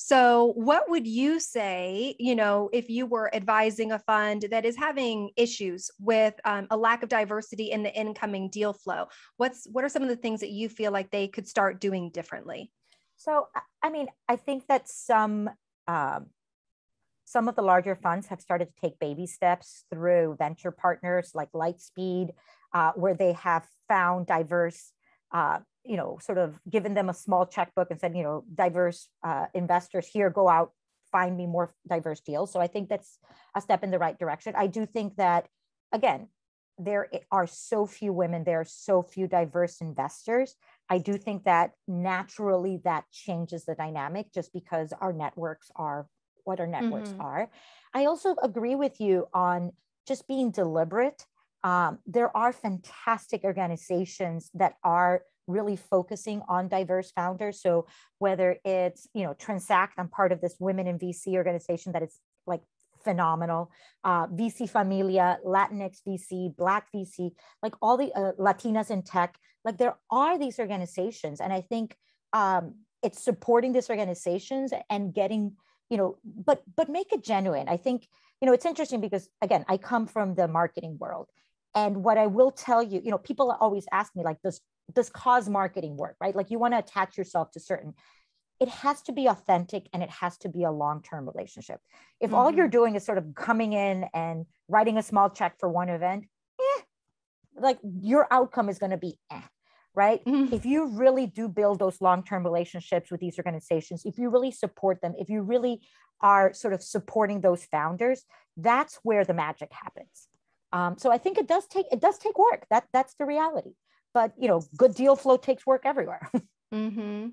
So, what would you say, you know, if you were advising a fund that is having issues with um, a lack of diversity in the incoming deal flow? What's what are some of the things that you feel like they could start doing differently? So, I mean, I think that some um, some of the larger funds have started to take baby steps through venture partners like Lightspeed, uh, where they have found diverse uh, you know, sort of given them a small checkbook and said, you know, diverse uh, investors here, go out, find me more diverse deals. So I think that's a step in the right direction. I do think that, again, there are so few women, there are so few diverse investors. I do think that naturally that changes the dynamic just because our networks are what our networks mm-hmm. are. I also agree with you on just being deliberate. Um, there are fantastic organizations that are really focusing on diverse founders. So whether it's, you know, Transact, I'm part of this women in VC organization that is like phenomenal. Uh, VC Familia, Latinx VC, Black VC, like all the uh, Latinas in tech, like there are these organizations. And I think um, it's supporting these organizations and getting, you know, but, but make it genuine. I think, you know, it's interesting because again, I come from the marketing world. And what I will tell you, you know, people always ask me like, does does cause marketing work, right? Like you want to attach yourself to certain, it has to be authentic and it has to be a long-term relationship. If mm-hmm. all you're mm-hmm. doing is sort of coming in and writing a small check for one event, eh, like your outcome is going to be eh, right? Mm-hmm. If you really do build those long-term relationships with these organizations, if you really support them, if you really are sort of supporting those founders, that's where the magic happens. Um, so I think it does take it does take work. That that's the reality but you know good deal flow takes work everywhere mm-hmm.